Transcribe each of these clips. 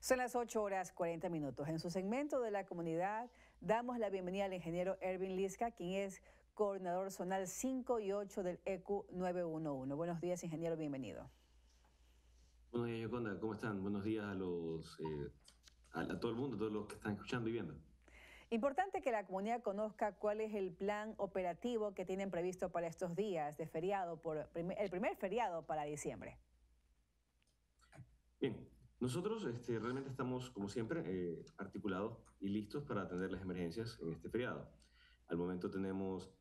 Son las 8 horas 40 minutos. En su segmento de la comunidad damos la bienvenida al ingeniero Erwin Liska, quien es coordinador zonal 5 y 8 del EQ 911. Buenos días, ingeniero, bienvenido. Buenos días, Yoconda. ¿Cómo están? Buenos días a los eh, a, todo el mundo, a todos los que están escuchando y viendo. Importante que la comunidad conozca cuál es el plan operativo que tienen previsto para estos días de feriado, por el primer feriado para diciembre. Bien, nosotros este, realmente estamos, como siempre, eh, articulados y listos para atender las emergencias en este feriado. Al momento tenemos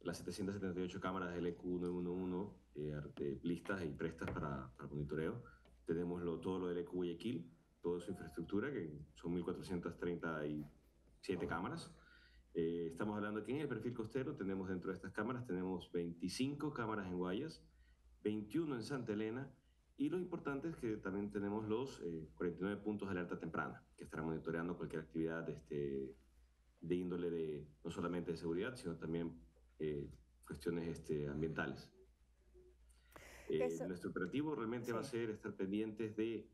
las 778 cámaras del EQ911 eh, listas y prestas para, para monitoreo. Tenemos lo, todo lo del EQ Guayaquil, toda su infraestructura, que son 1.437 cámaras. Eh, estamos hablando aquí en el perfil costero, tenemos dentro de estas cámaras, tenemos 25 cámaras en Guayas, 21 en Santa Elena, y lo importante es que también tenemos los 49 eh, puntos de alerta temprana, que estarán monitoreando cualquier actividad de, este, de índole de, no solamente de seguridad, sino también eh, cuestiones este, ambientales. Eh, nuestro operativo realmente va a ser estar pendientes de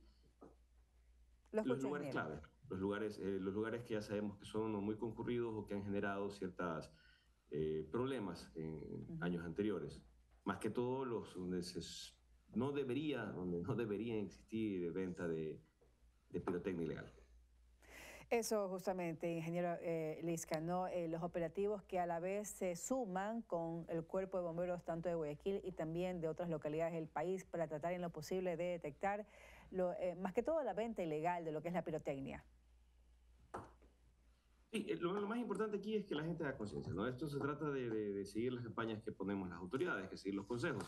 los, lugares clave, los lugares, los lugares que ya sabemos que son muy concurridos o que han generado ciertos problemas en años anteriores. Más que todo los donde se no debería, donde no debería existir venta de, pirotecnia ilegal. Eso justamente, ingeniero eh, Lisca, ¿no? Eh, los operativos que a la vez se suman con el cuerpo de bomberos tanto de Guayaquil y también de otras localidades del país para tratar en lo posible de detectar lo, eh, más que todo la venta ilegal de lo que es la pirotecnia. Sí, lo, más importante aquí es que la gente haga conciencia, ¿no? Esto se trata de, seguir las campañas que ponemos las autoridades, que seguir los consejos.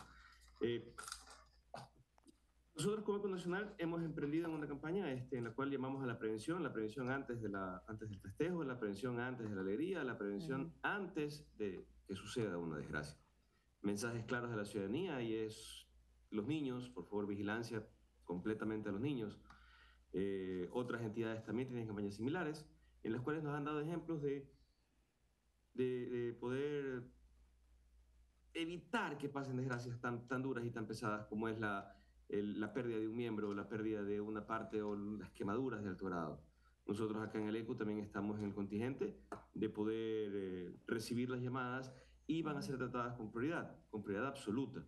Nosotros como Nacional hemos emprendido en una campaña este, en la cual llamamos a la prevención, la prevención antes, de la, antes del festejo, la prevención antes de la alegría, la prevención antes de que suceda una desgracia. Mensajes claros de la ciudadanía y es los niños, por favor, vigilancia completamente a los niños. Eh, otras entidades también tienen campañas similares en las cuales nos han dado ejemplos de, de, de poder evitar que pasen desgracias tan, tan duras y tan pesadas como es la la pérdida de un miembro, la pérdida de una parte o las quemaduras de alto grado. Nosotros acá en el ECU también estamos en el contingente de poder eh, recibir las llamadas y van a ser tratadas con prioridad, con prioridad absoluta.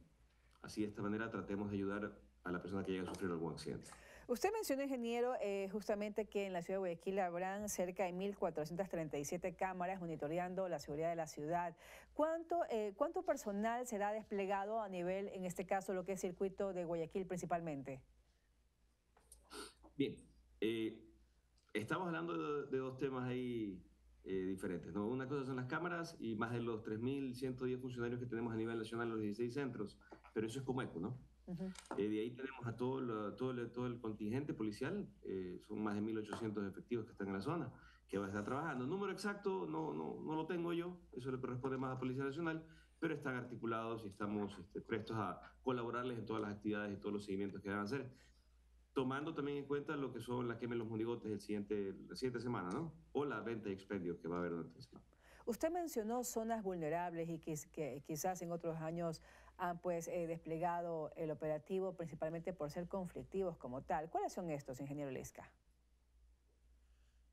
Así de esta manera tratemos de ayudar a la persona que llega a sufrir algún accidente. Usted mencionó, ingeniero, eh, justamente que en la ciudad de Guayaquil habrán cerca de 1.437 cámaras monitoreando la seguridad de la ciudad. ¿Cuánto, eh, ¿Cuánto personal será desplegado a nivel, en este caso, lo que es circuito de Guayaquil principalmente? Bien, eh, estamos hablando de, dos temas ahí diferentes. ¿no? Una cosa son las cámaras y más de los 3.110 funcionarios que tenemos a nivel nacional en los 16 centros, pero eso es como ECO, ¿no? Eh, de ahí tenemos a todo, todo, todo el contingente policial, eh, son más de 1.800 efectivos que están en la zona, que va a estar trabajando. número exacto no, no, no lo tengo yo, eso le corresponde más a Policía Nacional, pero están articulados y estamos este, prestos a colaborarles en todas las actividades y todos los seguimientos que van a hacer, tomando también en cuenta lo que son la quema de los monigotes el siguiente, la siguiente semana, ¿no? O la venta y expendio que va a haber durante la semana. Usted mencionó zonas vulnerables y que, quizás en otros años han pues eh, desplegado el operativo principalmente por ser conflictivos como tal. ¿Cuáles son estos, ingeniero Lesca?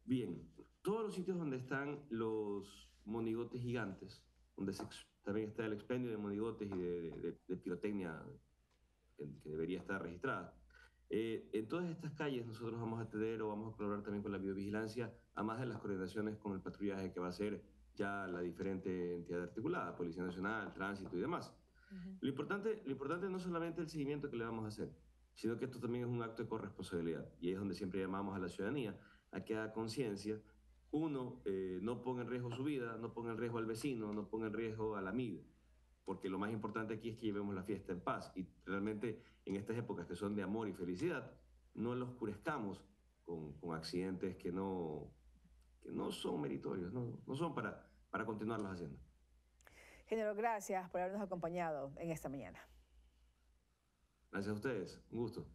Bien, todos los sitios donde están los monigotes gigantes, donde también está el expendio de monigotes y de, pirotecnia que, debería estar registrada. Eh, en todas estas calles nosotros vamos a tener o vamos a colaborar también con la biovigilancia, además de las coordinaciones con el patrullaje que va a ser ya la diferente entidad articulada, Policía Nacional, Tránsito y demás. Lo, importante, lo importante no solamente el seguimiento que le vamos a hacer, sino que esto también es un acto de corresponsabilidad. Y es donde siempre llamamos a la ciudadanía a que haga conciencia. Uno, eh, no ponga en riesgo su vida, no ponga en riesgo al vecino, no ponga en riesgo al amigo. Porque lo más importante aquí es que llevemos la fiesta en paz. Y realmente en estas épocas que son de amor y felicidad, no lo oscurezcamos con, con accidentes que no, que no son meritorios, no, no son para, para continuarlos haciendo. Género, gracias por habernos acompañado en esta mañana. Gracias a ustedes, un gusto.